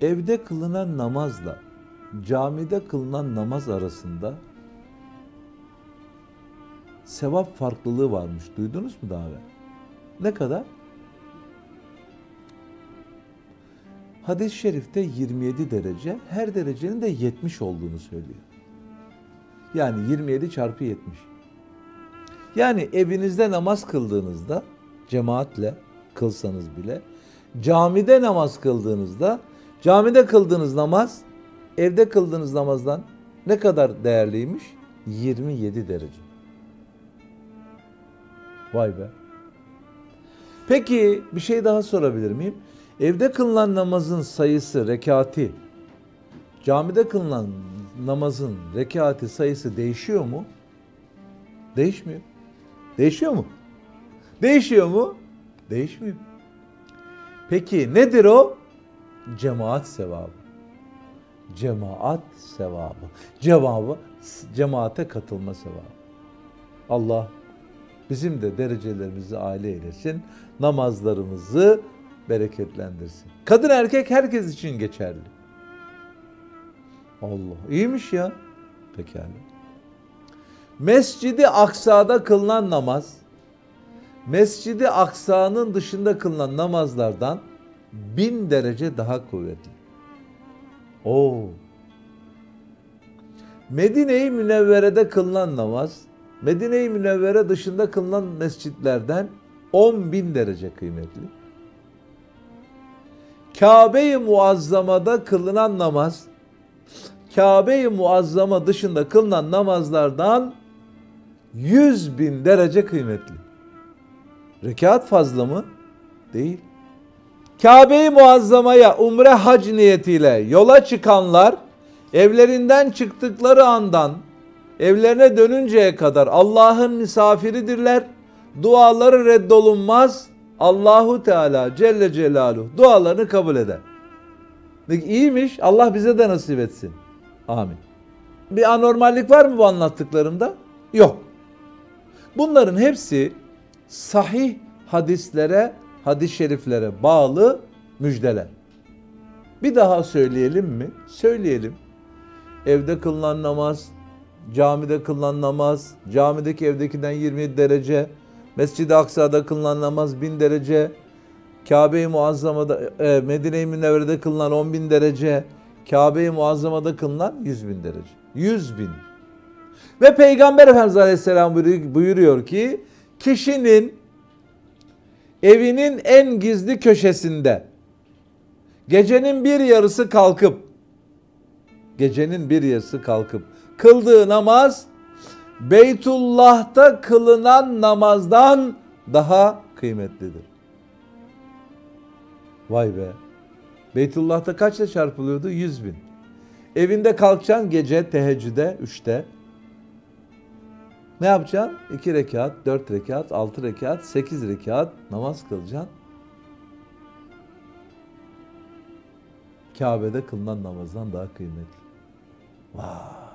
evde kılınan namazla camide kılınan namaz arasında sevap farklılığı varmış. Duydunuz mu daha evvel? Ne kadar? Hadis-i şerifte 27 derece, her derecenin de 70 olduğunu söylüyor. Yani 27 çarpı 70. Yani evinizde namaz kıldığınızda cemaatle kılsanız bile camide namaz kıldığınızda camide kıldığınız namaz evde kıldığınız namazdan ne kadar değerliymiş? 27 derece. Vay be. Peki bir şey daha sorabilir miyim? Evde kılınan namazın sayısı, rekati, camide kılınan namazın rekati sayısı değişiyor mu? Değişmiyor. Değişiyor mu? Değişiyor mu? Değişmiyor. Peki nedir o? Cemaat sevabı. Cemaat sevabı. Cevabı cemaate katılma sevabı. Allah bizim de derecelerimizi aile eylesin. Namazlarımızı bereketlendirsin. Kadın erkek herkes için geçerli. Allah iyiymiş ya. Pekala. Mescidi Aksa'da kılınan namaz Mescidi Aksa'nın dışında kılınan namazlardan bin derece daha kuvvetli. Oo. Medine-i Münevvere'de kılınan namaz Medine-i Münevvere dışında kılınan mescitlerden 10 bin derece kıymetli. Kabe-i Muazzama'da kılınan namaz Kabe-i Muazzama dışında kılınan namazlardan 100 bin derece kıymetli. Rekat fazla mı? Değil. Kabe-i Muazzama'ya umre hac niyetiyle yola çıkanlar evlerinden çıktıkları andan evlerine dönünceye kadar Allah'ın misafiridirler. Duaları reddolunmaz. Allahu Teala Celle Celaluhu dualarını kabul eder. İyiymiş. Allah bize de nasip etsin. Amin. Bir anormallik var mı bu anlattıklarımda? Yok. Bunların hepsi sahih hadislere, hadis-i şeriflere bağlı müjdeler. Bir daha söyleyelim mi? Söyleyelim. Evde kılınan namaz, camide kılınan namaz, camideki evdekinden 27 derece, Mescid-i Aksa'da kılınan namaz 1000 derece, Kabe-i Muazzama'da, e, Medine-i Münevvere'de kılınan 10 bin derece, Kabe-i Muazzama'da kılınan 100 bin derece. 100 bin. Ve Peygamber Efendimiz Aleyhisselam buyuruyor ki kişinin evinin en gizli köşesinde gecenin bir yarısı kalkıp gecenin bir yarısı kalkıp kıldığı namaz Beytullah'ta kılınan namazdan daha kıymetlidir. Vay be. Beytullah'ta kaçla çarpılıyordu? 100 bin. Evinde kalkacaksın gece teheccüde 3'te. Ne yapacaksın? 2 rekat, 4 rekat, 6 rekat, 8 rekat namaz kılacaksın. Kabe'de kılınan namazdan daha kıymetli. Vay.